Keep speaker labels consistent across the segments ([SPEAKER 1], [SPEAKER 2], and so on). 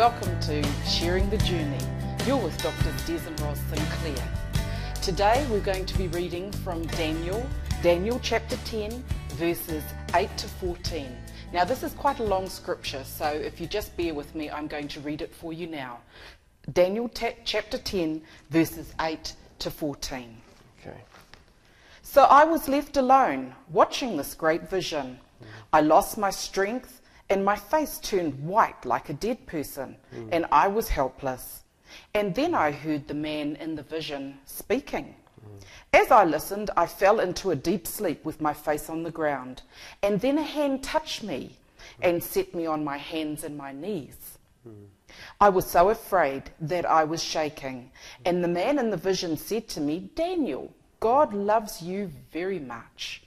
[SPEAKER 1] welcome to Sharing the Journey. You're with Dr. Des and Ros Sinclair. Today we're going to be reading from Daniel, Daniel chapter 10, verses 8 to 14. Now, this is quite a long scripture, so if you just bear with me, I'm going to read it for you now. Daniel ta- chapter 10, verses 8 to 14.
[SPEAKER 2] Okay.
[SPEAKER 1] So I was left alone, watching this great vision. I lost my strength, and my face turned white like a dead person, hmm. and I was helpless. And then I heard the man in the vision speaking. Hmm. As I listened, I fell into a deep sleep with my face on the ground. And then a hand touched me and hmm. set me on my hands and my knees. I was so afraid that I was shaking. And the man in the vision said to me, Daniel, God loves you very much.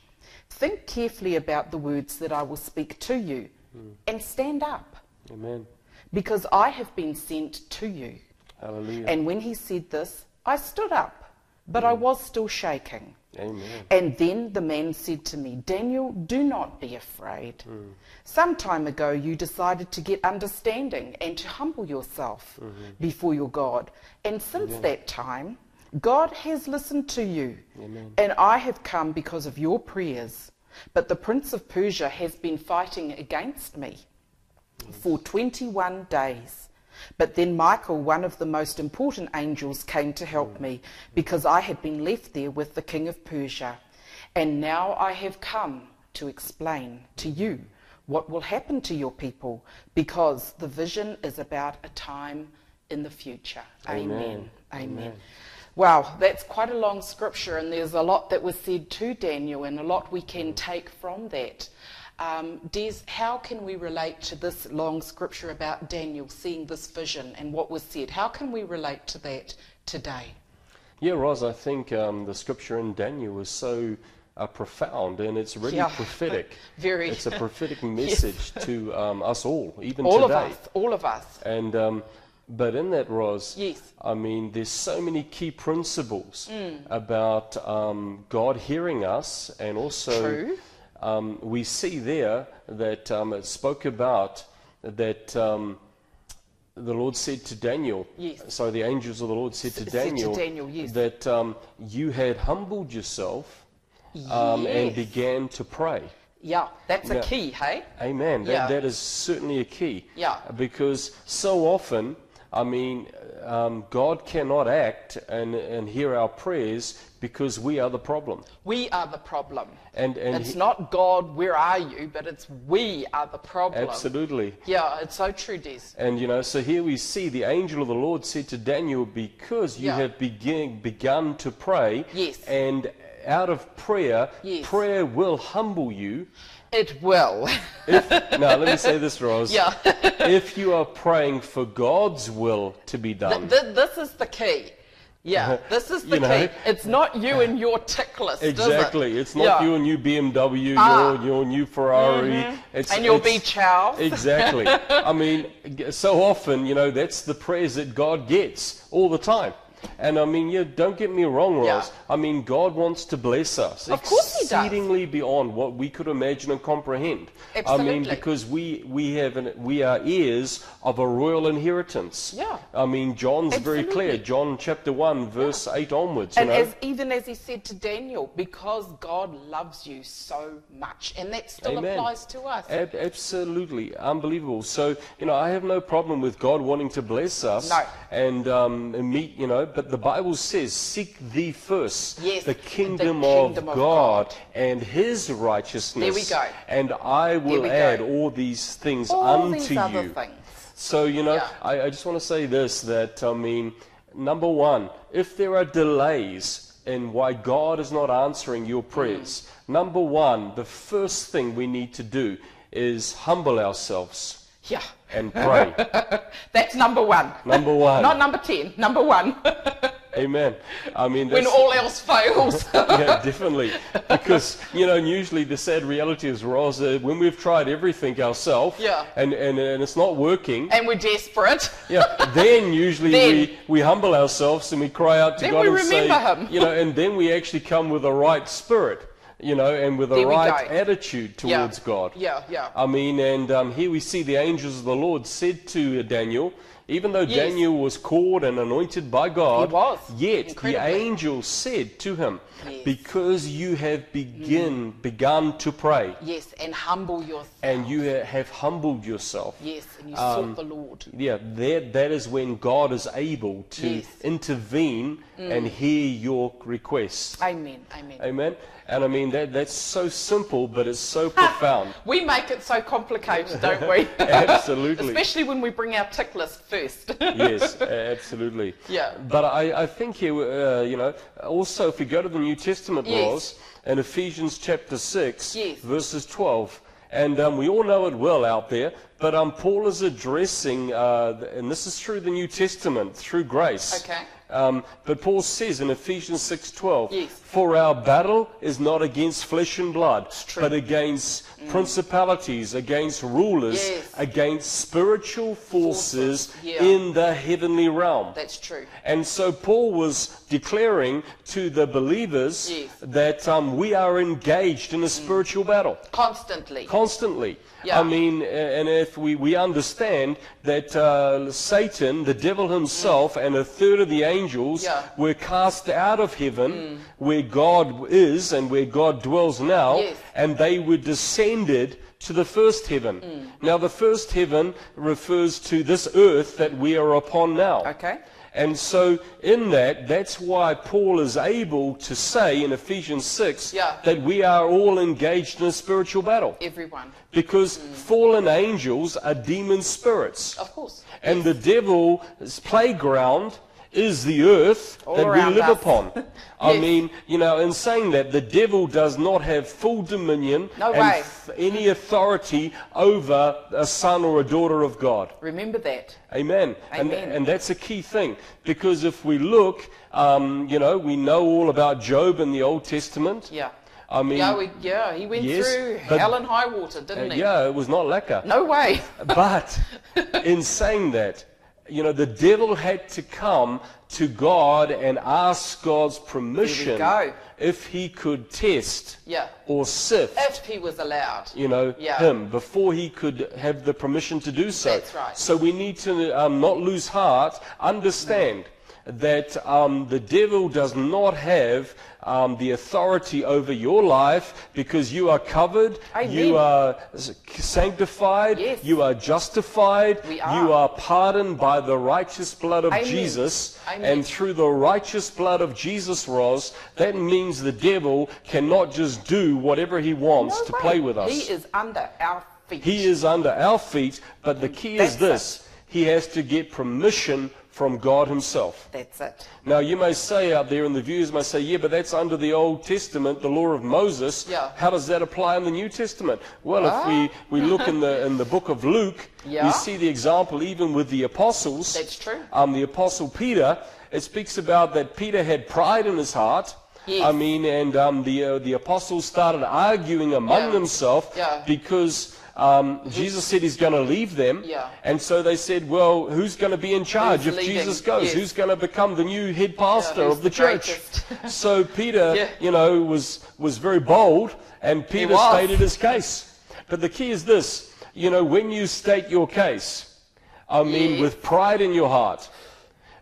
[SPEAKER 1] Think carefully about the words that I will speak to you Mm. and stand up,
[SPEAKER 2] Amen.
[SPEAKER 1] because I have been sent to you.
[SPEAKER 2] Hallelujah.
[SPEAKER 1] And when he said this, I stood up, but I mm. was still shaking.
[SPEAKER 2] Amen.
[SPEAKER 1] And then the man said to me, Daniel, do not be afraid. Mm. Some time ago, you decided to get understanding and to humble yourself mm-hmm. before your God. And since that time, God has listened to you.
[SPEAKER 2] Amen.
[SPEAKER 1] And I have come because of your prayers. But the prince of Persia has been fighting against me for 21 days. But then Michael, one of the most important angels, came to help me because I had been left there with the king of Persia. And now I have come to explain to you what will happen to your people because the vision is about a time in the future. Amen.
[SPEAKER 2] Amen.
[SPEAKER 1] Amen.
[SPEAKER 2] Amen.
[SPEAKER 1] Wow, that's quite a long scripture, and there's a lot that was said to Daniel, and a lot we can take from that. Um, Des, how can we relate to this long scripture about Daniel seeing this vision and what was said? How can we relate to that today?
[SPEAKER 2] Yeah, Ros, I think um, the scripture in Daniel is so uh, profound and it's really
[SPEAKER 1] Yeah.
[SPEAKER 2] prophetic.
[SPEAKER 1] Very.
[SPEAKER 2] It's a prophetic message to um, us all, even
[SPEAKER 1] All
[SPEAKER 2] today.
[SPEAKER 1] of us, all of us.
[SPEAKER 2] And um, but in that, Ros,
[SPEAKER 1] Yes.
[SPEAKER 2] I mean, there's so many key principles
[SPEAKER 1] Mm.
[SPEAKER 2] about um, God hearing us, and also Um, we see there that um, it spoke about that um, the Lord said to Daniel.
[SPEAKER 1] Yes.
[SPEAKER 2] So the angels of the Lord said to
[SPEAKER 1] S- said to
[SPEAKER 2] Daniel,
[SPEAKER 1] Daniel, yes.
[SPEAKER 2] that um, you had humbled yourself um, and began to pray.
[SPEAKER 1] Yeah, that's a key, hey?
[SPEAKER 2] Amen. That,
[SPEAKER 1] Yeah.
[SPEAKER 2] that is certainly a key.
[SPEAKER 1] Yeah.
[SPEAKER 2] Because so often, I mean, um, God cannot act and, and hear our prayers because we are the problem.
[SPEAKER 1] We are the problem.
[SPEAKER 2] And, and
[SPEAKER 1] it's
[SPEAKER 2] he-
[SPEAKER 1] not God, where are you? But it's we are the problem.
[SPEAKER 2] absolutely.
[SPEAKER 1] Yeah, it's so true, Des.
[SPEAKER 2] And you know, so here we see the angel of the Lord said to Daniel, Because you
[SPEAKER 1] Yeah.
[SPEAKER 2] have begin, begun to pray,
[SPEAKER 1] Yes.
[SPEAKER 2] and out of prayer,
[SPEAKER 1] Yes.
[SPEAKER 2] prayer will humble you.
[SPEAKER 1] It will.
[SPEAKER 2] If, now, let me say this, Rose.
[SPEAKER 1] Yeah.
[SPEAKER 2] if you are praying for God's will to be done,
[SPEAKER 1] Th- th- this is the key. Yeah, this is the
[SPEAKER 2] You know?
[SPEAKER 1] key. It's not you and your tick list, is it?
[SPEAKER 2] Exactly. It's not
[SPEAKER 1] Yeah.
[SPEAKER 2] your new BMW,
[SPEAKER 1] Ah.
[SPEAKER 2] your, your new Ferrari. It's,
[SPEAKER 1] And your
[SPEAKER 2] it's-
[SPEAKER 1] beach house.
[SPEAKER 2] Exactly. I mean, so often, you know, that's the prayers that God gets all the time. And I mean, yeah, don't get me wrong, Ros.
[SPEAKER 1] Yeah.
[SPEAKER 2] I mean, God wants to bless us
[SPEAKER 1] Of course he does.
[SPEAKER 2] exceedingly beyond what we could imagine and comprehend. Absolutely. I mean, because we we have an, we are heirs of a royal inheritance.
[SPEAKER 1] Yeah.
[SPEAKER 2] I mean, John's very clear. John chapter one, verse eight onwards. You
[SPEAKER 1] And
[SPEAKER 2] know.
[SPEAKER 1] as, even as he said to Daniel, because God loves you so much. And that still
[SPEAKER 2] Amen.
[SPEAKER 1] applies to us.
[SPEAKER 2] Ab- absolutely unbelievable. So you know, I have no problem with God wanting to bless us
[SPEAKER 1] No.
[SPEAKER 2] and um, and meet. You know, but the Bible says, "Seek thee first
[SPEAKER 1] Yes,
[SPEAKER 2] the
[SPEAKER 1] the
[SPEAKER 2] kingdom,
[SPEAKER 1] kingdom
[SPEAKER 2] of,
[SPEAKER 1] of
[SPEAKER 2] God,
[SPEAKER 1] God.
[SPEAKER 2] and His righteousness."
[SPEAKER 1] There we go.
[SPEAKER 2] And I will
[SPEAKER 1] we go.
[SPEAKER 2] add all these things
[SPEAKER 1] All
[SPEAKER 2] unto
[SPEAKER 1] these
[SPEAKER 2] you.
[SPEAKER 1] things.
[SPEAKER 2] So, you know,
[SPEAKER 1] Yeah.
[SPEAKER 2] I, I just want to say this that, I mean, number one, if there are delays in why God is not answering your prayers, mm. number one, the first thing we need to do is humble ourselves
[SPEAKER 1] Yeah.
[SPEAKER 2] and pray.
[SPEAKER 1] That's number one.
[SPEAKER 2] number one.
[SPEAKER 1] Not number 10, number one.
[SPEAKER 2] Amen. I mean,
[SPEAKER 1] when all else fails.
[SPEAKER 2] yeah, definitely. Because, you know, and usually the sad reality is, Ros, uh, when we've tried everything ourselves
[SPEAKER 1] Yeah.
[SPEAKER 2] and, and, and it's not working,
[SPEAKER 1] and we're desperate.
[SPEAKER 2] Yeah, then usually
[SPEAKER 1] Then-
[SPEAKER 2] we, we humble ourselves and we cry out to
[SPEAKER 1] Then
[SPEAKER 2] God
[SPEAKER 1] we
[SPEAKER 2] and say,
[SPEAKER 1] Him.
[SPEAKER 2] you know, and then we actually come with a right spirit. You know, and with a
[SPEAKER 1] There
[SPEAKER 2] right attitude
[SPEAKER 1] Yeah.
[SPEAKER 2] towards God.
[SPEAKER 1] Yeah, yeah.
[SPEAKER 2] I mean, and um, here we see the angels of the Lord said to Daniel, even though
[SPEAKER 1] Yes.
[SPEAKER 2] Daniel was called and anointed by God,
[SPEAKER 1] He was,
[SPEAKER 2] yet the angel said to him,
[SPEAKER 1] Yes.
[SPEAKER 2] because you have begin, begun to pray
[SPEAKER 1] Yes, and humble yourself.
[SPEAKER 2] and you have humbled yourself.
[SPEAKER 1] yes, and you
[SPEAKER 2] Um,
[SPEAKER 1] sought the Lord.
[SPEAKER 2] Yeah, that, that is when God is able to
[SPEAKER 1] Yes.
[SPEAKER 2] intervene and hear your requests.
[SPEAKER 1] Amen. Amen.
[SPEAKER 2] Amen. And I mean that that's so simple, but it's so profound.
[SPEAKER 1] We make it so complicated, don't we?
[SPEAKER 2] Absolutely.
[SPEAKER 1] Especially when we bring our tick list first.
[SPEAKER 2] yes, absolutely.
[SPEAKER 1] Yeah.
[SPEAKER 2] But I, I think here, uh, you know, also if we go to the New Testament,
[SPEAKER 1] Yes.
[SPEAKER 2] Ros, in Ephesians chapter 6,
[SPEAKER 1] Yes.
[SPEAKER 2] verses 12, and um, we all know it well out there, but um, Paul is addressing, uh, and this is through the New Testament, through grace.
[SPEAKER 1] Okay.
[SPEAKER 2] Um, but Paul says in Ephesians 6:12,
[SPEAKER 1] Yes.
[SPEAKER 2] "For our battle is not against flesh and blood, but against principalities, against rulers,
[SPEAKER 1] Yes.
[SPEAKER 2] against spiritual forces,
[SPEAKER 1] Forces, yeah.
[SPEAKER 2] in the heavenly realm."
[SPEAKER 1] That's true.
[SPEAKER 2] And so Paul was declaring to the believers
[SPEAKER 1] Yes.
[SPEAKER 2] that um, we are engaged in a spiritual battle
[SPEAKER 1] Constantly.
[SPEAKER 2] constantly.
[SPEAKER 1] Yeah.
[SPEAKER 2] I mean, and if we, we understand that uh, Satan, the devil himself, and a third of the angels
[SPEAKER 1] Yeah.
[SPEAKER 2] were cast out of heaven where God is and where God dwells now,
[SPEAKER 1] Yes.
[SPEAKER 2] and they were descended to the first heaven. Now, the first heaven refers to this earth that we are upon now.
[SPEAKER 1] Okay.
[SPEAKER 2] And so, in that, that's why Paul is able to say in Ephesians 6
[SPEAKER 1] Yeah.
[SPEAKER 2] that we are all engaged in a spiritual battle.
[SPEAKER 1] Everyone.
[SPEAKER 2] Because mm. fallen angels are demon spirits.
[SPEAKER 1] Of course.
[SPEAKER 2] And the devil's playground is the earth
[SPEAKER 1] All
[SPEAKER 2] that we live
[SPEAKER 1] us.
[SPEAKER 2] upon. I
[SPEAKER 1] Yes.
[SPEAKER 2] mean, you know, in saying that, the devil does not have full dominion
[SPEAKER 1] No
[SPEAKER 2] and any authority over a son or a daughter of God.
[SPEAKER 1] Remember that.
[SPEAKER 2] Amen. And,
[SPEAKER 1] Amen.
[SPEAKER 2] and that's a key thing. Because if we look, um, you know, we know all about Job in the Old Testament.
[SPEAKER 1] Yeah.
[SPEAKER 2] I mean,
[SPEAKER 1] Yeah, we, yeah, he went
[SPEAKER 2] Yes,
[SPEAKER 1] through
[SPEAKER 2] but-
[SPEAKER 1] hell and high water, didn't
[SPEAKER 2] uh,
[SPEAKER 1] he?
[SPEAKER 2] yeah, it was not lekker.
[SPEAKER 1] No way.
[SPEAKER 2] But in saying that, you know, the devil had to come to God and ask God's permission if he could test
[SPEAKER 1] Yeah.
[SPEAKER 2] or sift,
[SPEAKER 1] If he was allowed.
[SPEAKER 2] you know,
[SPEAKER 1] Yeah.
[SPEAKER 2] him before he could have the permission to do so.
[SPEAKER 1] That's right.
[SPEAKER 2] So we need to um, not lose heart, understand that um, the devil does not have um, the authority over your life because you are covered, you are sanctified,
[SPEAKER 1] Yes.
[SPEAKER 2] you are justified,
[SPEAKER 1] are.
[SPEAKER 2] you are pardoned by the righteous blood of
[SPEAKER 1] Amen.
[SPEAKER 2] Jesus,
[SPEAKER 1] Amen.
[SPEAKER 2] and through the righteous blood of Jesus, Ros, that means the devil cannot just do whatever he wants
[SPEAKER 1] No
[SPEAKER 2] to
[SPEAKER 1] way.
[SPEAKER 2] play with us.
[SPEAKER 1] He is under our feet.
[SPEAKER 2] He is under our feet, but the key is
[SPEAKER 1] That's
[SPEAKER 2] this he has to get permission from God Himself.
[SPEAKER 1] That's it.
[SPEAKER 2] Now, you may say out there, and the viewers may say, yeah, but that's under the Old Testament, the law of Moses.
[SPEAKER 1] Yeah.
[SPEAKER 2] How does that apply in the New Testament? Well, if we, we look in the, in the book of Luke,
[SPEAKER 1] Yeah.
[SPEAKER 2] we see the example even with the apostles.
[SPEAKER 1] That's true.
[SPEAKER 2] Um, the apostle Peter, it speaks about that Peter had pride in his heart.
[SPEAKER 1] Yes.
[SPEAKER 2] I mean, and um, the, uh, the apostles started arguing among
[SPEAKER 1] Yeah.
[SPEAKER 2] themselves
[SPEAKER 1] Yeah.
[SPEAKER 2] because um, Jesus said he's going to leave them.
[SPEAKER 1] Yeah.
[SPEAKER 2] And so they said, well, who's going to be in charge
[SPEAKER 1] Who's
[SPEAKER 2] if
[SPEAKER 1] leading?
[SPEAKER 2] Jesus goes?
[SPEAKER 1] Yes.
[SPEAKER 2] Who's going to become the new head pastor
[SPEAKER 1] who's
[SPEAKER 2] of the,
[SPEAKER 1] the
[SPEAKER 2] church? so Peter,
[SPEAKER 1] Yeah.
[SPEAKER 2] you know, was, was very bold and Peter stated his case. But the key is this, you know, when you state your case, I mean, with pride in your heart,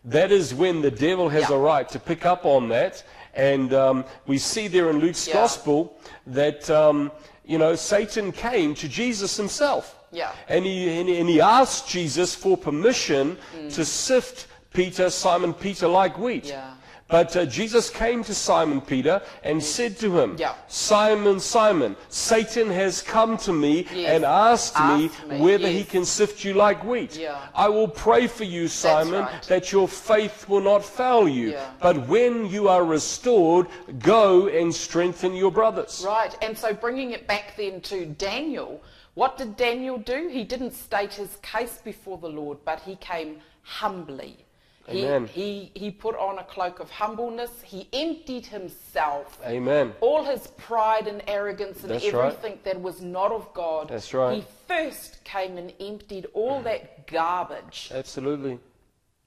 [SPEAKER 2] that is when the devil has
[SPEAKER 1] Yeah.
[SPEAKER 2] a right to pick up on that. And um, we see there in Luke's
[SPEAKER 1] Yeah.
[SPEAKER 2] gospel that, um, you know, Satan came to Jesus himself.
[SPEAKER 1] Yeah.
[SPEAKER 2] And he, and and he asked Jesus for permission mm. to sift Peter, Simon Peter, like wheat.
[SPEAKER 1] Yeah.
[SPEAKER 2] But uh, Jesus came to Simon Peter and said to him,
[SPEAKER 1] Yeah.
[SPEAKER 2] Simon, Simon, Satan has come to me
[SPEAKER 1] Yes.
[SPEAKER 2] and asked,
[SPEAKER 1] Asked
[SPEAKER 2] me,
[SPEAKER 1] me,
[SPEAKER 2] whether he can sift you like wheat.
[SPEAKER 1] Yeah.
[SPEAKER 2] I will pray for you, Simon,
[SPEAKER 1] right.
[SPEAKER 2] that your faith will not fail you.
[SPEAKER 1] Yeah.
[SPEAKER 2] But when you are restored, go and strengthen your brothers.
[SPEAKER 1] Right. And so bringing it back then to Daniel, what did Daniel do? He didn't state his case before the Lord, but he came humbly. He,
[SPEAKER 2] Amen.
[SPEAKER 1] he, he put on a cloak of humbleness. He emptied himself.
[SPEAKER 2] Amen.
[SPEAKER 1] All his pride and arrogance and
[SPEAKER 2] That's right.
[SPEAKER 1] everything that was not of God.
[SPEAKER 2] That's right.
[SPEAKER 1] He first came and emptied all mm. that garbage
[SPEAKER 2] Absolutely.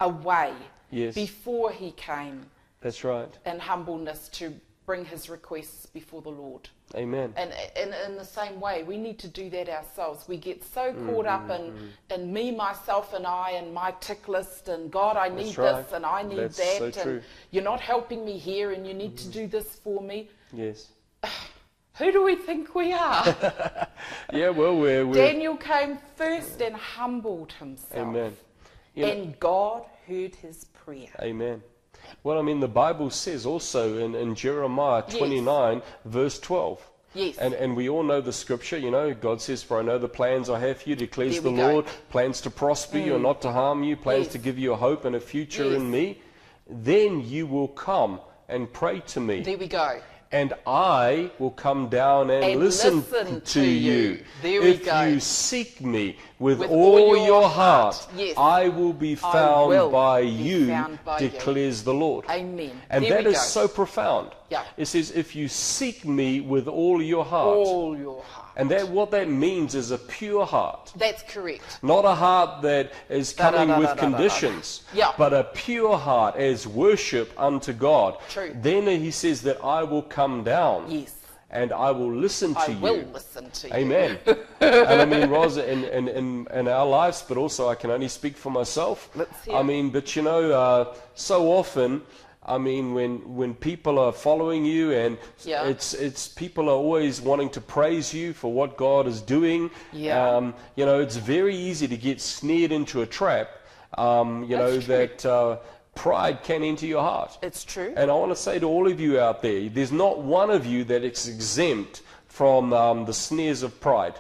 [SPEAKER 1] away
[SPEAKER 2] Yes.
[SPEAKER 1] before he came
[SPEAKER 2] That's right.
[SPEAKER 1] in humbleness to bring his requests before the Lord.
[SPEAKER 2] Amen.
[SPEAKER 1] And in, in the same way, we need to do that ourselves. We get so caught up in,
[SPEAKER 2] Mm-hmm.
[SPEAKER 1] in me, myself, and I, and my tick list, and God, I need
[SPEAKER 2] right.
[SPEAKER 1] this, and I need
[SPEAKER 2] That's
[SPEAKER 1] that,
[SPEAKER 2] so
[SPEAKER 1] and
[SPEAKER 2] true. Mm-hmm.
[SPEAKER 1] you're not helping me here, and you need to do this for me.
[SPEAKER 2] Yes.
[SPEAKER 1] Who do we think we are?
[SPEAKER 2] Yeah, well, we're. we're
[SPEAKER 1] Daniel came first and humbled himself.
[SPEAKER 2] amen. You know-
[SPEAKER 1] And God heard his prayer.
[SPEAKER 2] Amen. Well, I mean, the Bible says also in, in Jeremiah
[SPEAKER 1] Yes.
[SPEAKER 2] 29, verse 12.
[SPEAKER 1] Yes.
[SPEAKER 2] And, and we all know the scripture, you know, God says, For I know the plans I have for you, declares the
[SPEAKER 1] go. Mm.
[SPEAKER 2] Lord, plans to prosper you and not to harm you, plans
[SPEAKER 1] Yes.
[SPEAKER 2] to give you a hope and a future
[SPEAKER 1] Yes.
[SPEAKER 2] in me. Then you will come and pray to me,
[SPEAKER 1] There we go.
[SPEAKER 2] And I will come down and,
[SPEAKER 1] And
[SPEAKER 2] listen,
[SPEAKER 1] listen
[SPEAKER 2] to,
[SPEAKER 1] to
[SPEAKER 2] you.
[SPEAKER 1] you. There we
[SPEAKER 2] if
[SPEAKER 1] go.
[SPEAKER 2] you seek me with,
[SPEAKER 1] With
[SPEAKER 2] all, your, heart,
[SPEAKER 1] heart. Yes.
[SPEAKER 2] I will be found
[SPEAKER 1] will
[SPEAKER 2] by
[SPEAKER 1] be
[SPEAKER 2] you,
[SPEAKER 1] found by you.
[SPEAKER 2] declares the Lord.
[SPEAKER 1] Amen.
[SPEAKER 2] And
[SPEAKER 1] There
[SPEAKER 2] that is
[SPEAKER 1] go.
[SPEAKER 2] so profound.
[SPEAKER 1] Yeah.
[SPEAKER 2] It says, if you seek me with all your heart.
[SPEAKER 1] All your heart.
[SPEAKER 2] And that what that means is a pure heart.
[SPEAKER 1] That's correct.
[SPEAKER 2] Not a heart that is coming
[SPEAKER 1] da,
[SPEAKER 2] with
[SPEAKER 1] da, da,
[SPEAKER 2] conditions,
[SPEAKER 1] Yeah.
[SPEAKER 2] but a pure heart as worship unto God.
[SPEAKER 1] True.
[SPEAKER 2] Then he says that I will come down
[SPEAKER 1] Yes.
[SPEAKER 2] and I will listen to
[SPEAKER 1] I
[SPEAKER 2] you.
[SPEAKER 1] will listen to you.
[SPEAKER 2] Amen. and I mean, Ros, in, in, in, in our lives, but also I can only speak for myself. I mean, but you know, uh, so often, I mean, when, when people are following you and
[SPEAKER 1] Yeah.
[SPEAKER 2] it's, it's people are always wanting to praise you for what God is doing.
[SPEAKER 1] Yeah.
[SPEAKER 2] Um, you know, it's very easy to get snared into a trap, um, you know,
[SPEAKER 1] true.
[SPEAKER 2] that uh, pride can enter your heart.
[SPEAKER 1] It's true.
[SPEAKER 2] And I want to say to all of you out there, there's not one of you that is exempt from um, the snares of pride.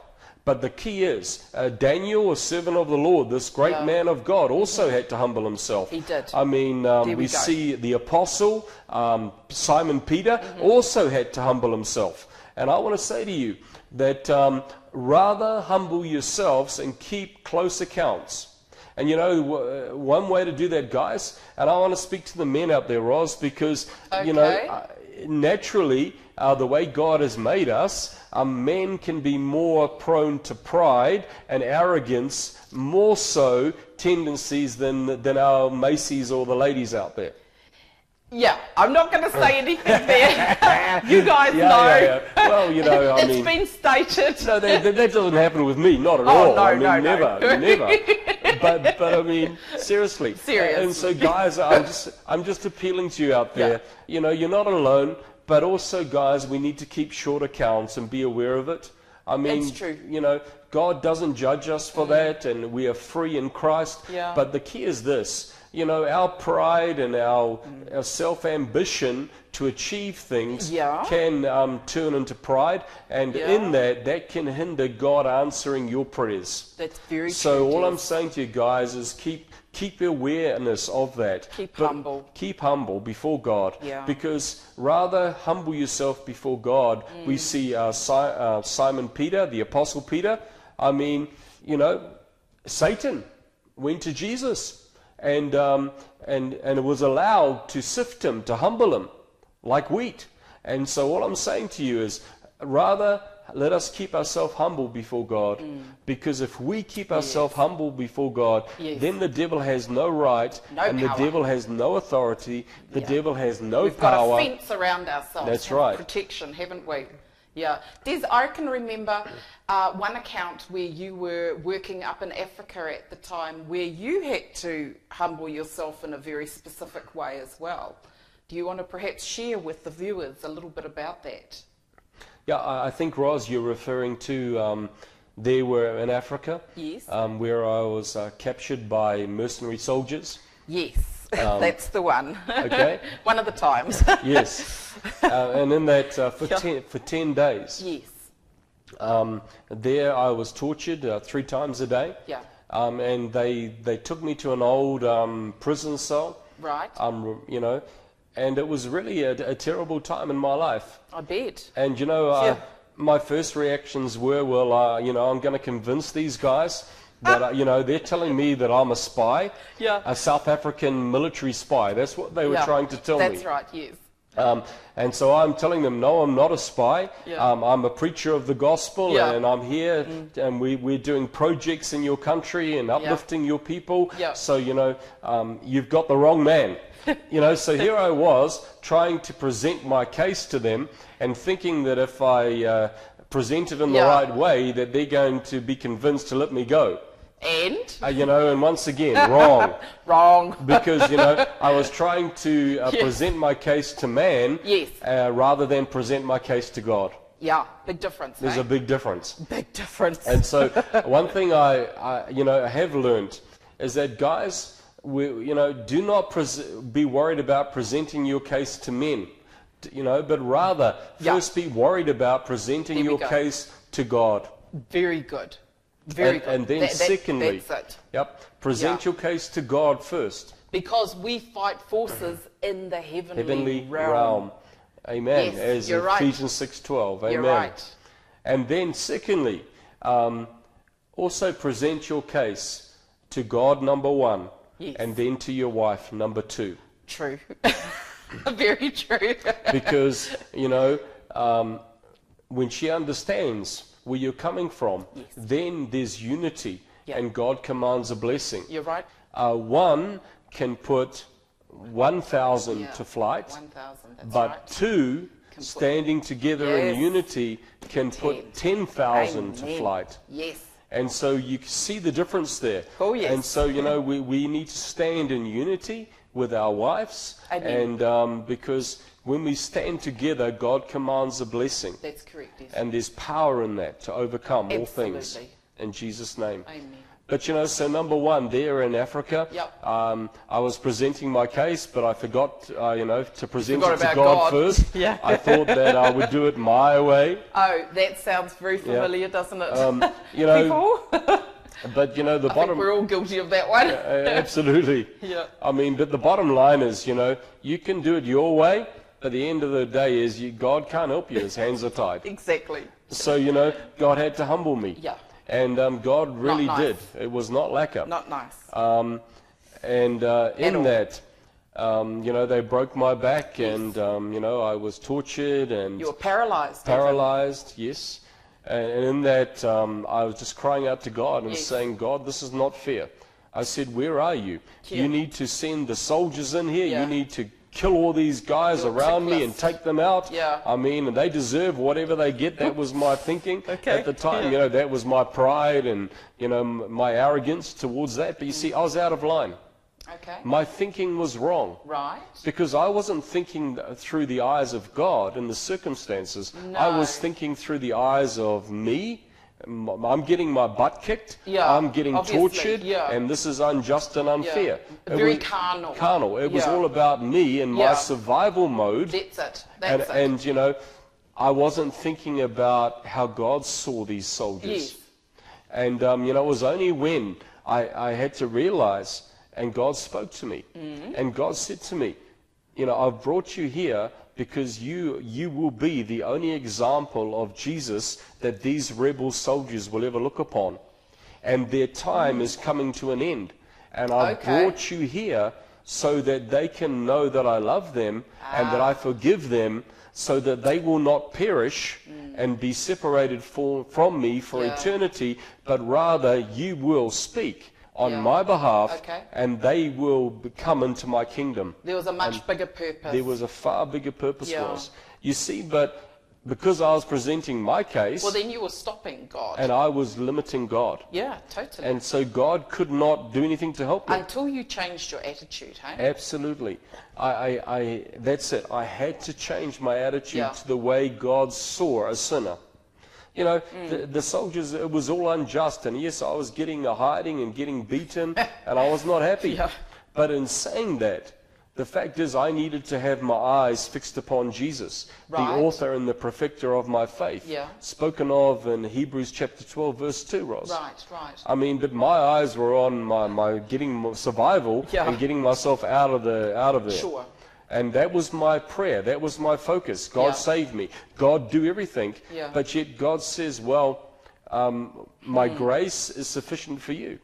[SPEAKER 2] But the key is, uh, Daniel, a servant of the Lord, this great
[SPEAKER 1] Yeah.
[SPEAKER 2] man of God, also had to humble himself.
[SPEAKER 1] He did.
[SPEAKER 2] I mean, um, we,
[SPEAKER 1] we
[SPEAKER 2] see the apostle, um, Simon Peter,
[SPEAKER 1] Mm-hmm.
[SPEAKER 2] also had to humble himself. And I want to say to you that um, rather humble yourselves and keep close accounts. And you know, w- uh, one way to do that, guys, and I want to speak to the men out there, Ros, because, you know,
[SPEAKER 1] Okay.
[SPEAKER 2] Naturally, uh, the way God has made us, um, men can be more prone to pride and arrogance, more so tendencies than, than our Macy's or the ladies out there.
[SPEAKER 1] Yeah, I'm not going to say anything there. you guys
[SPEAKER 2] Yeah,
[SPEAKER 1] know.
[SPEAKER 2] yeah, yeah. Well, you know, I
[SPEAKER 1] It's
[SPEAKER 2] mean-
[SPEAKER 1] been stated.
[SPEAKER 2] No, that, that, that doesn't happen with me, not at
[SPEAKER 1] Oh,
[SPEAKER 2] all.
[SPEAKER 1] no,
[SPEAKER 2] I mean,
[SPEAKER 1] no, no.
[SPEAKER 2] never, never. But, but I mean, seriously.
[SPEAKER 1] Seriously.
[SPEAKER 2] And so, guys, I'm just, I'm just appealing to you out there. You know, you're not alone, but also, guys, we need to keep short accounts and be aware of it. I mean,
[SPEAKER 1] true.
[SPEAKER 2] you know, God doesn't judge us for mm-hmm. that, and we are free in Christ.
[SPEAKER 1] Yeah.
[SPEAKER 2] But the key is this you know, our pride and our, our self ambition to achieve things
[SPEAKER 1] Yeah.
[SPEAKER 2] can um, turn into pride, and
[SPEAKER 1] Yeah.
[SPEAKER 2] in that, that can hinder God answering your prayers.
[SPEAKER 1] That's very
[SPEAKER 2] So
[SPEAKER 1] true.
[SPEAKER 2] all
[SPEAKER 1] Jess.
[SPEAKER 2] I'm saying to you guys is keep keep awareness of that.
[SPEAKER 1] Keep
[SPEAKER 2] But
[SPEAKER 1] humble.
[SPEAKER 2] Keep humble before God.
[SPEAKER 1] Yeah.
[SPEAKER 2] Because rather humble yourself before God.
[SPEAKER 1] Mm.
[SPEAKER 2] We see uh, si- uh, Simon Peter, the Apostle Peter. I mean, you know, Satan went to Jesus and um, and and was allowed to sift him, to humble him, like wheat. And so all I'm saying to you is rather let us keep ourselves humble before God. Because if we keep ourselves humble before God,
[SPEAKER 1] Yes.
[SPEAKER 2] then the devil has no right
[SPEAKER 1] No
[SPEAKER 2] and
[SPEAKER 1] power.
[SPEAKER 2] the devil has no authority. The
[SPEAKER 1] Yeah.
[SPEAKER 2] devil has no
[SPEAKER 1] We've
[SPEAKER 2] power.
[SPEAKER 1] got a fence around ourselves.
[SPEAKER 2] That's right.
[SPEAKER 1] Protection, haven't we? Yeah. Des, I can remember uh, one account where you were working up in Africa at the time where you had to humble yourself in a very specific way as well. Do you want to perhaps share with the viewers a little bit about that?
[SPEAKER 2] Yeah, I think, Ros, you're referring to um, they were in Africa,
[SPEAKER 1] Yes.
[SPEAKER 2] um, where I was uh, captured by mercenary soldiers.
[SPEAKER 1] Yes, that's the one.
[SPEAKER 2] Um, Okay.
[SPEAKER 1] one of the times.
[SPEAKER 2] Yes, uh, and in that uh, for,
[SPEAKER 1] Yeah.
[SPEAKER 2] ten, for 10 days,
[SPEAKER 1] yes.
[SPEAKER 2] um, there I was tortured uh, three times a day.
[SPEAKER 1] Yeah.
[SPEAKER 2] Um, and they, they took me to an old um, prison cell,
[SPEAKER 1] Right.
[SPEAKER 2] um, you know, and it was really a, a terrible time in my life.
[SPEAKER 1] I bet.
[SPEAKER 2] And you know, uh,
[SPEAKER 1] Yeah.
[SPEAKER 2] my first reactions were, well, uh, you know, I'm going to convince these guys that, uh, you know, they're telling me that I'm a spy,
[SPEAKER 1] Yeah.
[SPEAKER 2] a South African military spy. That's what they were
[SPEAKER 1] Yeah,
[SPEAKER 2] trying to tell
[SPEAKER 1] That's
[SPEAKER 2] me.
[SPEAKER 1] That's right. Yes.
[SPEAKER 2] Um, and so I'm telling them, no, I'm not a spy.
[SPEAKER 1] Yeah.
[SPEAKER 2] Um, I'm a preacher of the gospel,
[SPEAKER 1] Yeah.
[SPEAKER 2] and I'm here, and we, we're doing projects in your country and uplifting your people.
[SPEAKER 1] Yeah.
[SPEAKER 2] So, you know, um, you've got the wrong man. you know, so here I was trying to present my case to them and thinking that if I uh, present it in the right way, that they're going to be convinced to let me go.
[SPEAKER 1] And?
[SPEAKER 2] Uh, you know, and once again, wrong.
[SPEAKER 1] Wrong.
[SPEAKER 2] because you know I was trying to uh,
[SPEAKER 1] Yes.
[SPEAKER 2] present my case to man
[SPEAKER 1] Yes.
[SPEAKER 2] uh, rather than present my case to God.
[SPEAKER 1] Yeah, big difference.
[SPEAKER 2] There's
[SPEAKER 1] eh?
[SPEAKER 2] a big difference.
[SPEAKER 1] big difference.
[SPEAKER 2] And so one thing I, I you know have learned is that guys, we, you know, do not pres- be worried about presenting your case to men. You know, but rather
[SPEAKER 1] Yeah.
[SPEAKER 2] first be worried about presenting your
[SPEAKER 1] go.
[SPEAKER 2] case to God.
[SPEAKER 1] Very good. Very
[SPEAKER 2] and,
[SPEAKER 1] good.
[SPEAKER 2] and then
[SPEAKER 1] That- that-
[SPEAKER 2] secondly,
[SPEAKER 1] That's it.
[SPEAKER 2] yep, present
[SPEAKER 1] Yeah.
[SPEAKER 2] your case to God first.
[SPEAKER 1] Because we fight forces in the heavenly,
[SPEAKER 2] heavenly
[SPEAKER 1] realm.
[SPEAKER 2] realm. Amen.
[SPEAKER 1] Yes,
[SPEAKER 2] As
[SPEAKER 1] you're right.
[SPEAKER 2] Ephesians six twelve. Amen.
[SPEAKER 1] You're right.
[SPEAKER 2] And then secondly, um, also present your case to God number one,
[SPEAKER 1] Yes.
[SPEAKER 2] and then to your wife number two,
[SPEAKER 1] True. Very true.
[SPEAKER 2] because you know um, when she understands where you're coming from, then there's unity,
[SPEAKER 1] Yeah.
[SPEAKER 2] and God commands a blessing.
[SPEAKER 1] You're right.
[SPEAKER 2] Uh, one can put one thousand
[SPEAKER 1] Yeah.
[SPEAKER 2] to flight.
[SPEAKER 1] 1,000. That's
[SPEAKER 2] But
[SPEAKER 1] right.
[SPEAKER 2] two standing together in unity can put 10,000 to flight.
[SPEAKER 1] Yes.
[SPEAKER 2] And so you see the difference there.
[SPEAKER 1] Oh, yes.
[SPEAKER 2] And so, you know, we, we need to stand in unity with our wives.
[SPEAKER 1] Amen.
[SPEAKER 2] And um, because when we stand together, God commands a blessing.
[SPEAKER 1] That's correct. Yes.
[SPEAKER 2] And there's power in that to overcome all things. In Jesus' name.
[SPEAKER 1] Amen.
[SPEAKER 2] But you know, so number one, there in Africa,
[SPEAKER 1] Yep.
[SPEAKER 2] um, I was presenting my case, but I forgot, uh, you know, to present it to God,
[SPEAKER 1] God.
[SPEAKER 2] first.
[SPEAKER 1] Yeah.
[SPEAKER 2] I thought that I would do it my way.
[SPEAKER 1] Oh, that sounds very familiar, doesn't it?
[SPEAKER 2] Um, you know,
[SPEAKER 1] People?
[SPEAKER 2] But you know, the
[SPEAKER 1] I
[SPEAKER 2] bottom,
[SPEAKER 1] we're all guilty of that one.
[SPEAKER 2] uh, absolutely.
[SPEAKER 1] Yeah.
[SPEAKER 2] I mean, but the bottom line is, you know, you can do it your way. But the end of the day is, you, God can't help you. His hands are tied.
[SPEAKER 1] exactly.
[SPEAKER 2] So you know, God had to humble me.
[SPEAKER 1] Yeah.
[SPEAKER 2] And um, God really
[SPEAKER 1] nice.
[SPEAKER 2] did. It was not lekker.
[SPEAKER 1] Not nice.
[SPEAKER 2] Um, and uh, in that, um, you know, they broke my back, and um, you know, I was tortured and
[SPEAKER 1] you were paralyzed.
[SPEAKER 2] paralyzed. Yes, and, in that, um, I was just crying out to God and
[SPEAKER 1] Yes.
[SPEAKER 2] saying, God, this is not fair. I said, Where are you?
[SPEAKER 1] Yeah.
[SPEAKER 2] You need to send the soldiers in here.
[SPEAKER 1] Yeah.
[SPEAKER 2] You need to kill all these guys
[SPEAKER 1] You're
[SPEAKER 2] around me and take them out.
[SPEAKER 1] Yeah.
[SPEAKER 2] I mean, they deserve whatever they get. That was my thinking
[SPEAKER 1] Okay.
[SPEAKER 2] at the time.
[SPEAKER 1] Yeah.
[SPEAKER 2] You know, that was my pride and you know my arrogance towards that. But you see, I was out of line.
[SPEAKER 1] Okay.
[SPEAKER 2] My thinking was wrong.
[SPEAKER 1] Right.
[SPEAKER 2] Because I wasn't thinking through the eyes of God and the circumstances. I was thinking through the eyes of me. I'm getting my butt kicked.
[SPEAKER 1] Yeah,
[SPEAKER 2] I'm getting tortured.
[SPEAKER 1] yeah.
[SPEAKER 2] And this is unjust and unfair. It
[SPEAKER 1] Very
[SPEAKER 2] was-
[SPEAKER 1] carnal.
[SPEAKER 2] Carnal. It was all about me and my survival mode.
[SPEAKER 1] That's it.
[SPEAKER 2] And,
[SPEAKER 1] it.
[SPEAKER 2] and, you know, I wasn't thinking about how God saw these soldiers.
[SPEAKER 1] yes.
[SPEAKER 2] And, um, you know, it was only when I, I had to realize, and God spoke to me.
[SPEAKER 1] Mm-hmm.
[SPEAKER 2] And God said to me, you know, I've brought you here because you, you will be the only example of Jesus that these rebel soldiers will ever look upon. And their time is coming to an end. And I've
[SPEAKER 1] Okay.
[SPEAKER 2] brought you here so that they can know that I love them and that I forgive them so that they will not perish and be separated for, from me for
[SPEAKER 1] Yeah.
[SPEAKER 2] eternity, but rather you will speak on
[SPEAKER 1] Yeah.
[SPEAKER 2] my behalf
[SPEAKER 1] Okay.
[SPEAKER 2] and they will come into my kingdom.
[SPEAKER 1] There was a much bigger purpose.
[SPEAKER 2] There was a far bigger purpose
[SPEAKER 1] Yeah.
[SPEAKER 2] for us. You see, but because I was presenting my case
[SPEAKER 1] well, then you were stopping God.
[SPEAKER 2] and I was limiting God.
[SPEAKER 1] yeah, totally.
[SPEAKER 2] And so God could not do anything to help me.
[SPEAKER 1] Until you changed your attitude, hey?
[SPEAKER 2] Absolutely. I, I, I, that's it. I had to change my attitude
[SPEAKER 1] Yeah.
[SPEAKER 2] to the way God saw a sinner. You know,
[SPEAKER 1] Mm.
[SPEAKER 2] the, the soldiers, it was all unjust. And yes, I was getting a hiding and getting beaten, and I was not happy.
[SPEAKER 1] Yeah.
[SPEAKER 2] But in saying that, the fact is, I needed to have my eyes fixed upon Jesus,
[SPEAKER 1] Right.
[SPEAKER 2] the author and the perfecter of my faith.
[SPEAKER 1] Yeah.
[SPEAKER 2] Spoken of in Hebrews chapter 12, verse 2, Ros.
[SPEAKER 1] Right, right.
[SPEAKER 2] I mean, but my eyes were on my, my getting survival
[SPEAKER 1] Yeah.
[SPEAKER 2] and getting myself out of the out of there.
[SPEAKER 1] Sure.
[SPEAKER 2] And that was my prayer. That was my focus. God
[SPEAKER 1] Yeah.
[SPEAKER 2] save me. God do everything.
[SPEAKER 1] Yeah.
[SPEAKER 2] But yet God says, well, um, my
[SPEAKER 1] Hmm.
[SPEAKER 2] grace is sufficient for you.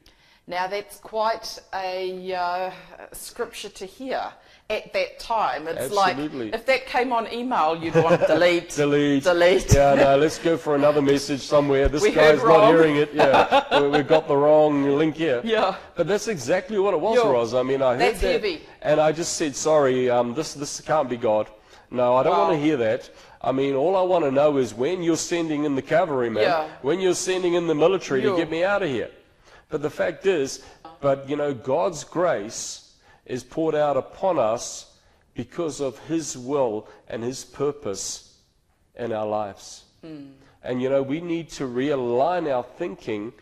[SPEAKER 1] Now that's quite a uh, scripture to hear. At that time. It's
[SPEAKER 2] Absolutely.
[SPEAKER 1] like if that came on email, you'd want delete,
[SPEAKER 2] Delete.
[SPEAKER 1] delete.
[SPEAKER 2] Yeah, no, let's go for another message somewhere. This
[SPEAKER 1] We
[SPEAKER 2] guy's not hearing it. Yeah, we've got the wrong link here.
[SPEAKER 1] Yeah.
[SPEAKER 2] But that's exactly what it was. Ros. I mean, I heard
[SPEAKER 1] That's
[SPEAKER 2] that,
[SPEAKER 1] heavy.
[SPEAKER 2] and I just said, sorry, um, this this can't be God. No, I don't
[SPEAKER 1] Wow.
[SPEAKER 2] want to hear that. I mean, all I want to know is when you're sending in the cavalry, man.
[SPEAKER 1] Yeah.
[SPEAKER 2] When you're sending in the military to get me out of here. But the fact is, but you know, God's grace is poured out upon us because of His will and His purpose in our lives.
[SPEAKER 1] Hmm.
[SPEAKER 2] And you know, we need to realign our thinking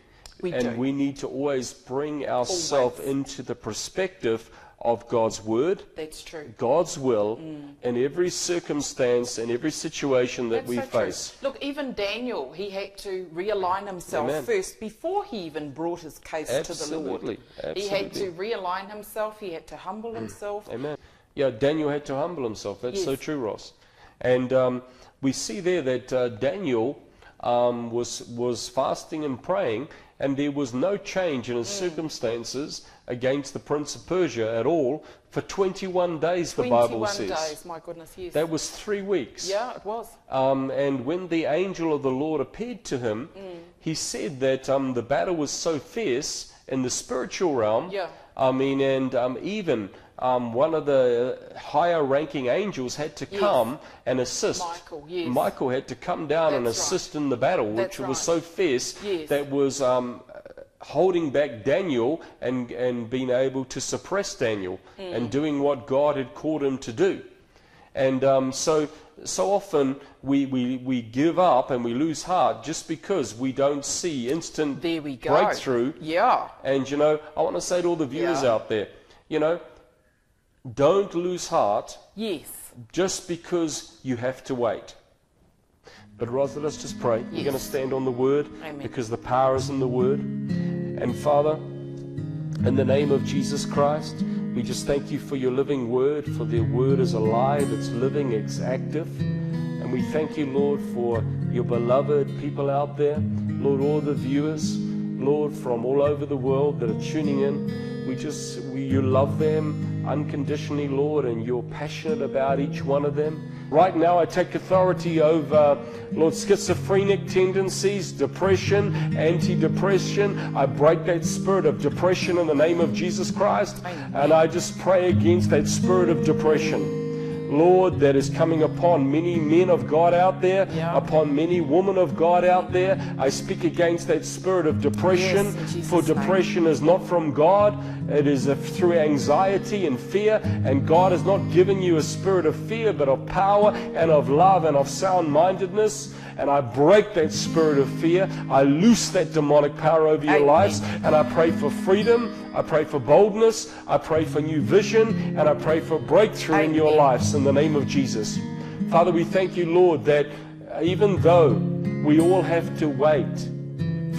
[SPEAKER 1] We
[SPEAKER 2] and
[SPEAKER 1] do.
[SPEAKER 2] we need to always bring ourselves into the perspective of God's Word,
[SPEAKER 1] That's true.
[SPEAKER 2] God's will, in every circumstance and every situation that
[SPEAKER 1] That's
[SPEAKER 2] we
[SPEAKER 1] so true.
[SPEAKER 2] face.
[SPEAKER 1] Look, even Daniel, he had to realign himself
[SPEAKER 2] Amen.
[SPEAKER 1] first before he even brought his case to the Lord. Absolutely. He had to realign himself. He had to humble himself.
[SPEAKER 2] Amen. Yeah, Daniel had to humble himself. That's so true, Ros. And um, we see there that uh, Daniel um, was was fasting and praying, and there was no change in his circumstances against the prince of Persia at all for 21 days. The Bible
[SPEAKER 1] 21
[SPEAKER 2] says
[SPEAKER 1] days, my goodness, yes.
[SPEAKER 2] that was three weeks.
[SPEAKER 1] yeah, it was.
[SPEAKER 2] Um, and when the angel of the Lord appeared to him,
[SPEAKER 1] Mm.
[SPEAKER 2] he said that um, the battle was so fierce in the spiritual realm.
[SPEAKER 1] Yeah.
[SPEAKER 2] I mean, and um, even um, one of the higher ranking angels had to
[SPEAKER 1] Yes.
[SPEAKER 2] come and assist.
[SPEAKER 1] Michael, yes.
[SPEAKER 2] Michael had to come down and
[SPEAKER 1] That's right.
[SPEAKER 2] assist in the battle, which
[SPEAKER 1] That's
[SPEAKER 2] was
[SPEAKER 1] right.
[SPEAKER 2] so fierce
[SPEAKER 1] Yes.
[SPEAKER 2] that was um, holding back Daniel and, and being able to suppress Daniel
[SPEAKER 1] Mm.
[SPEAKER 2] and doing what God had called him to do. And um, so, so often we, we, we give up and we lose heart just because we don't see instant
[SPEAKER 1] There we go.
[SPEAKER 2] breakthrough.
[SPEAKER 1] Yeah.
[SPEAKER 2] And you know, I want to say to all the viewers
[SPEAKER 1] Yeah.
[SPEAKER 2] out there, you know, don't lose heart
[SPEAKER 1] Yes.
[SPEAKER 2] just because you have to wait. But Rosa, let's just pray.
[SPEAKER 1] Yes.
[SPEAKER 2] We're going to stand on the word
[SPEAKER 1] Amen.
[SPEAKER 2] because the power is in the word. And Father, in the name of Jesus Christ, we just thank you for your living word, for their word is alive, it's living, it's active. And we thank you, Lord, for your beloved people out there. Lord, all the viewers, Lord, from all over the world that are tuning in. We just, we, you love them unconditionally, Lord, and you're passionate about each one of them. Right now, I take authority over, Lord, schizophrenic tendencies, depression, anti-depression. I break that spirit of depression in the name of Jesus Christ. And I just pray against that spirit of depression. Lord, that is coming upon many men of God out there,
[SPEAKER 1] Yeah.
[SPEAKER 2] upon many women of God out there. I speak against that spirit of depression,
[SPEAKER 1] Yes,
[SPEAKER 2] for
[SPEAKER 1] name.
[SPEAKER 2] depression is not from God. It is through anxiety and fear, and God has not given you a spirit of fear, but of power and of love and of sound mindedness. And I break that spirit of fear. I loose that demonic power over your
[SPEAKER 1] Amen.
[SPEAKER 2] lives, and I pray for freedom. I pray for boldness. I pray for new vision, and I pray for breakthrough in your
[SPEAKER 1] Amen.
[SPEAKER 2] lives in the name of Jesus. Father, we thank you, Lord, that even though we all have to wait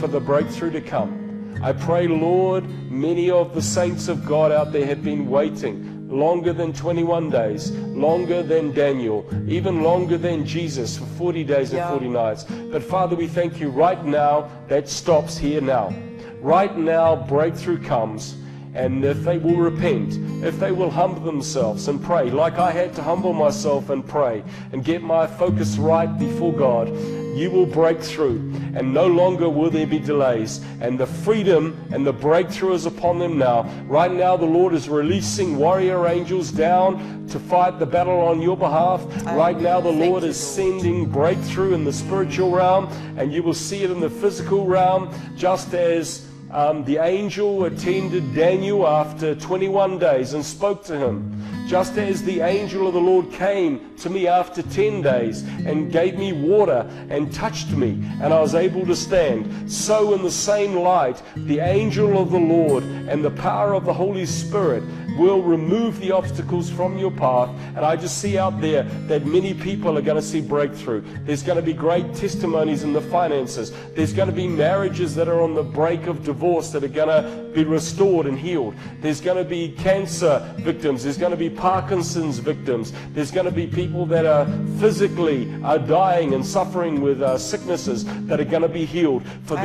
[SPEAKER 2] for the breakthrough to come, I pray, Lord, many of the saints of God out there have been waiting longer than 21 days, longer than Daniel, even longer than Jesus for 40 days and
[SPEAKER 1] Yeah.
[SPEAKER 2] 40 nights. But Father, we thank you right now that stops here now. Right now, breakthrough comes. And if they will repent, if they will humble themselves and pray, like I had to humble myself and pray and get my focus right before God, you will break through. And no longer will there be delays. And the freedom and the breakthrough is upon them now. Right now, the Lord is releasing warrior angels down to fight the battle on your behalf. Right now, the Lord is sending breakthrough in the spiritual realm, and you will see it in the physical realm, just as um, the angel attended Daniel after 21 days and spoke to him. Just as the angel of the Lord came to me after 10 days and gave me water and touched me, and I was able to stand, so in the same light, the angel of the Lord and the power of the Holy Spirit will remove the obstacles from your path. And I just see out there that many people are going to see breakthrough. There's going to be great testimonies in the finances. There's going to be marriages that are on the break of divorce that are going to be restored and healed. There's going to be cancer victims. There's going to be Parkinson's victims. There's going to be people that are physically are dying and suffering with uh, sicknesses that are going to be healed. For